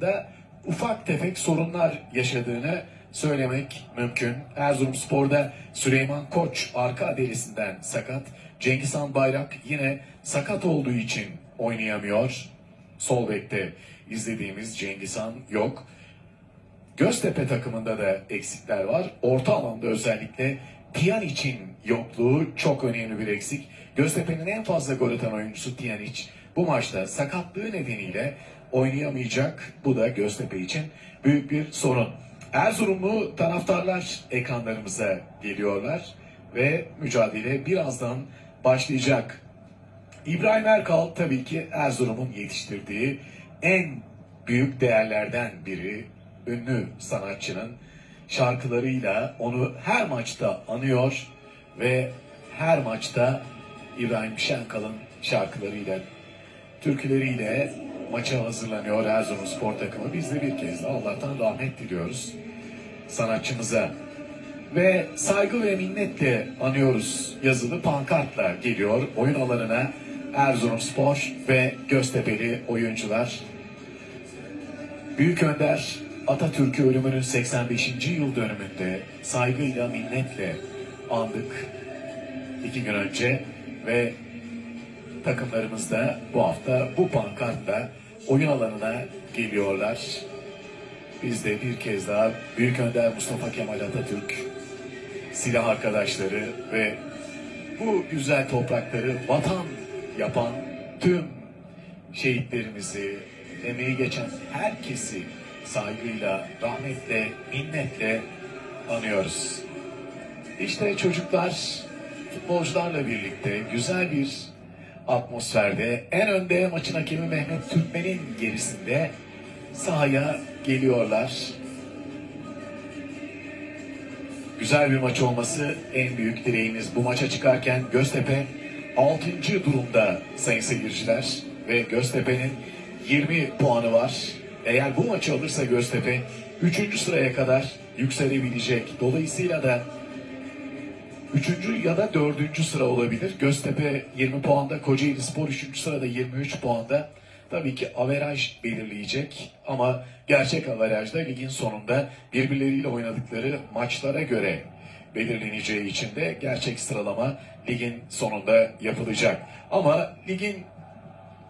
da ufak tefek sorunlar yaşadığını söylemek mümkün. Erzurumspor'da Süleyman Koç arka adelisinden sakat. Cengizhan Bayrak yine sakat olduğu için oynayamıyor. Sol bekte izlediğimiz Cengizhan yok. Göztepe takımında da eksikler var. Orta alanda özellikle Pjanic'in yokluğu çok önemli bir eksik. Göztepe'nin en fazla gol atan oyuncusu Pjanic bu maçta sakatlığı nedeniyle oynayamayacak. Bu da Göztepe için büyük bir sorun. Erzurumlu taraftarlar ekranlarımıza geliyorlar ve mücadele birazdan başlayacak. İbrahim Erkal tabii ki Erzurum'un yetiştirdiği en büyük değerlerden biri. Ünlü sanatçının şarkılarıyla onu her maçta anıyor ve her maçta İbrahim Şenkal'ın şarkılarıyla, türküleriyle maça hazırlanıyor Erzurum spor takımı. Biz de bir kez daha Allah'tan rahmet diliyoruz sanatçımıza. Ve saygı ve minnetle anıyoruz yazılı pankartla geliyor oyun alanına Erzurumspor ve Göztepe'li oyuncular. Büyük Önder Atatürk'ü ölümünün 85. yıl dönümünde saygıyla minnetle andık iki gün önce ve takımlarımız da bu hafta bu pankartla oyun alanına geliyorlar. Biz de bir kez daha Büyük Önder Mustafa Kemal Atatürk, silah arkadaşları ve bu güzel toprakları vatan yapan tüm şehitlerimizi, emeği geçen herkesi saygıyla, rahmetle, minnetle anıyoruz. İşte çocuklar futbolcularla birlikte güzel bir atmosferde en önde maçın hakemi Mehmet Türkmen'in gerisinde sahaya geliyorlar. Güzel bir maç olması en büyük dileğimiz. Bu maça çıkarken Göztepe 6. durumda sayın seyirciler ve Göztepe'nin 20 puanı var. Eğer bu maçı alırsa Göztepe 3. sıraya kadar yükselebilecek. Dolayısıyla da Üçüncü ya da dördüncü sıra olabilir. Göztepe 20 puanda, Kocaeli Spor 3. sırada 23 puanda. Tabii ki averaj belirleyecek ama gerçek averajda ligin sonunda birbirleriyle oynadıkları maçlara göre belirleneceği için de gerçek sıralama ligin sonunda yapılacak. Ama ligin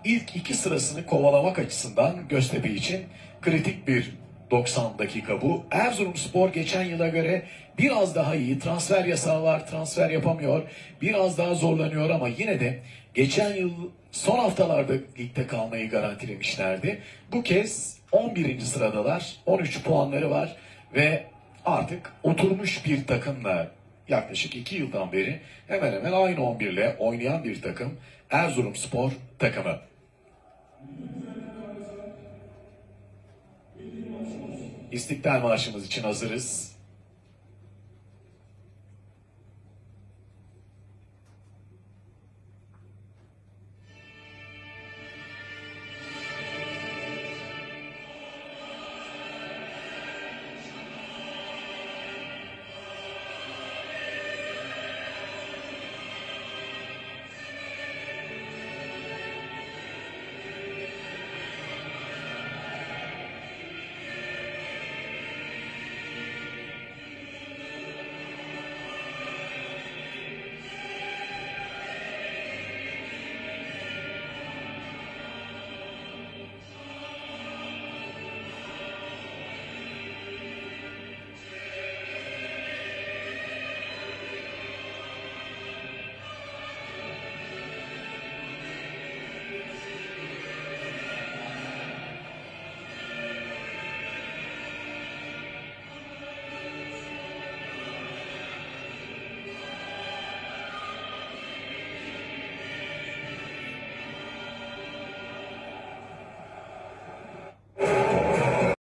ilk iki sırasını kovalamak açısından Göztepe için kritik bir 90 dakika bu. Erzurumspor geçen yıla göre biraz daha iyi. Transfer yasağı var, transfer yapamıyor. Biraz daha zorlanıyor ama yine de geçen yıl son haftalarda ligde kalmayı garantilemişlerdi. Bu kez 11. sıradalar. 13 puanları var ve artık oturmuş bir takımla yaklaşık 2 yıldan beri hemen hemen aynı 11 ile oynayan bir takım Erzurumspor takımı. İstiklal Marşımız için hazırız.